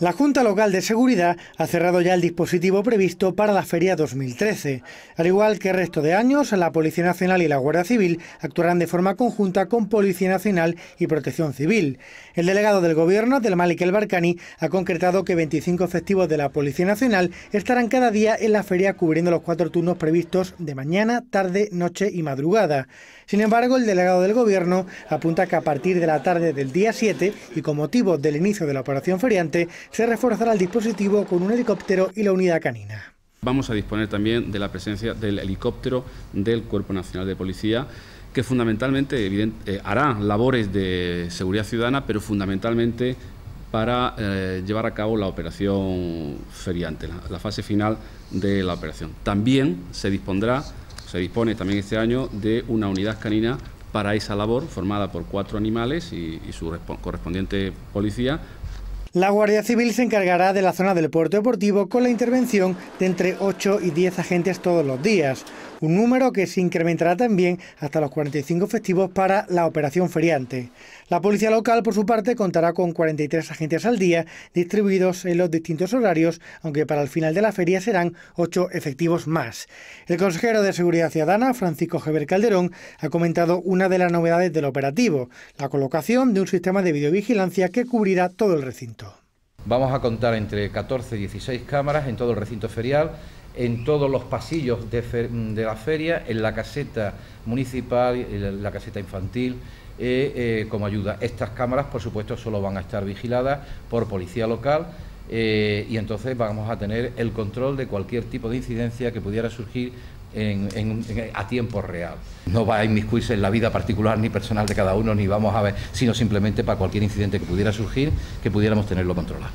La Junta Local de Seguridad ha cerrado ya el dispositivo previsto para la Feria 2013. Al igual que el resto de años, la Policía Nacional y la Guardia Civil actuarán de forma conjunta con Policía Nacional y Protección Civil. El delegado del Gobierno, del Malik El Barcani, ha concretado que 25 efectivos de la Policía Nacional estarán cada día en la feria cubriendo los cuatro turnos previstos de mañana, tarde, noche y madrugada. Sin embargo, el delegado del Gobierno apunta que a partir de la tarde del día 7 y con motivo del inicio de la operación feriante, se reforzará el dispositivo con un helicóptero y la unidad canina. Vamos a disponer también de la presencia del helicóptero del Cuerpo Nacional de Policía que fundamentalmente eh, hará labores de seguridad ciudadana, pero fundamentalmente para eh, llevar a cabo la operación feriante, la, fase final de la operación. También se dispondrá, se dispone también este año de una unidad canina para esa labor, formada por cuatro animales y su correspondiente policía, la Guardia Civil se encargará de la zona del puerto deportivo con la intervención de entre 8 y 10 agentes todos los días, un número que se incrementará también hasta los 45 efectivos para la operación feriante. La policía local, por su parte, contará con 43 agentes al día distribuidos en los distintos horarios, aunque para el final de la feria serán 8 efectivos más. El consejero de Seguridad Ciudadana, Francisco Javier Calderón, ha comentado una de las novedades del operativo, la colocación de un sistema de videovigilancia que cubrirá todo el recinto. Vamos a contar entre 14 y 16 cámaras en todo el recinto ferial, en todos los pasillos de, la feria, en la caseta municipal, en la caseta infantil, eh, eh, como ayuda. Estas cámaras, por supuesto, solo van a estar vigiladas por policía local eh, y entonces vamos a tener el control de cualquier tipo de incidencia que pudiera surgir a tiempo real. No va a inmiscuirse en la vida particular ni personal de cada uno, ni vamos a ver, sino simplemente para cualquier incidente que pudiera surgir, que pudiéramos tenerlo controlado.